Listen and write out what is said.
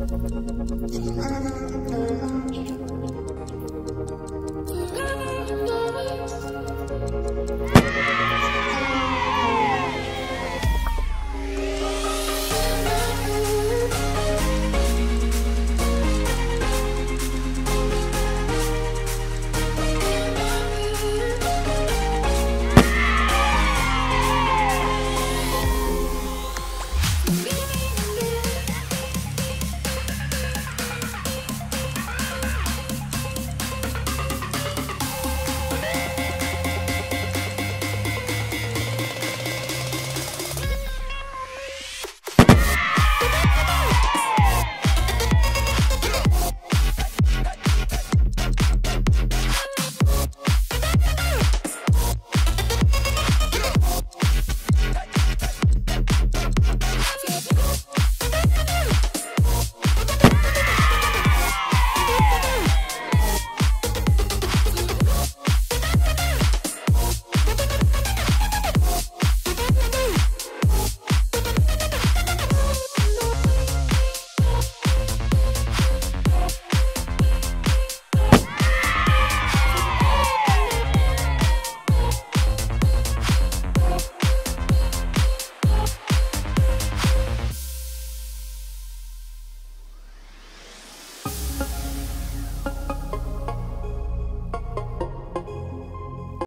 I'm